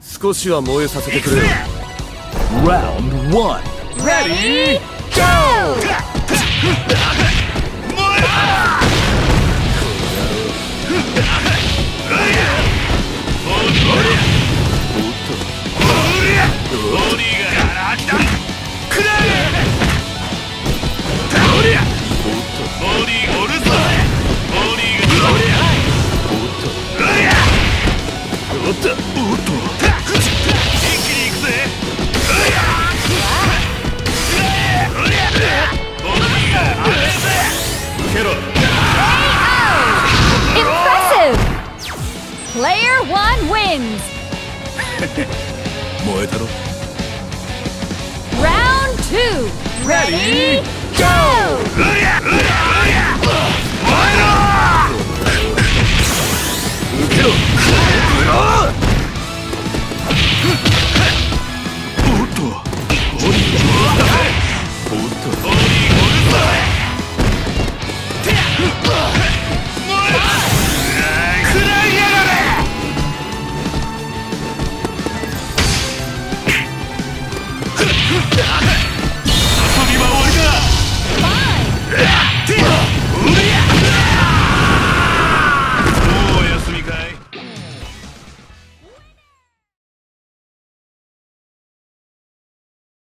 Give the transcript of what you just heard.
少しは燃えさせてくれよ Round one. Ready, go! おっと Player one wins. 燃えたろ Round two. Ready, go! Yeah.